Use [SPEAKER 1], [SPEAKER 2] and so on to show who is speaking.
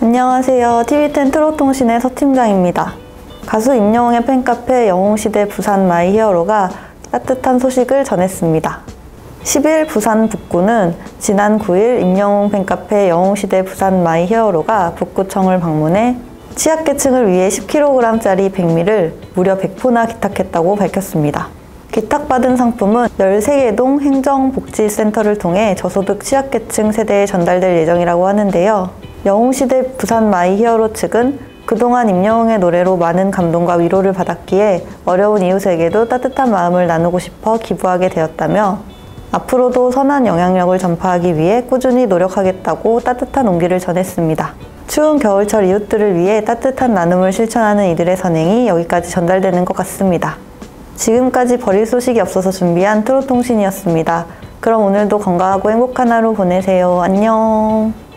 [SPEAKER 1] 안녕하세요. TV10 트롯통신의 서팀장입니다. 가수 임영웅의 팬카페 영웅시대 부산 My Hero가 따뜻한 소식을 전했습니다. 10일 부산 북구는 지난 9일 임영웅 팬카페 영웅시대 부산 My Hero가 북구청을 방문해 취약계층을 위해 10kg짜리 백미를 무려 100포나 기탁했다고 밝혔습니다. 기탁받은 성품은 13개동 행정복지센터를 통해 저소득 취약계층 세대에 전달될 예정이라고 하는데요. 영웅시대 부산 My Hero 측은 그동안 임영웅의 노래로 많은 감동과 위로를 받았기에 어려운 이웃에게도 따뜻한 마음을 나누고 싶어 기부하게 되었다며 앞으로도 선한 영향력을 전파하기 위해 꾸준히 노력하겠다고 따뜻한 온기를 전했습니다. 추운 겨울철 이웃들을 위해 따뜻한 나눔을 실천하는 이들의 선행이 여기까지 전달되는 것 같습니다. 지금까지 버릴 소식이 없어서 준비한 트롯통신이었습니다. 그럼 오늘도 건강하고 행복한 하루 보내세요. 안녕.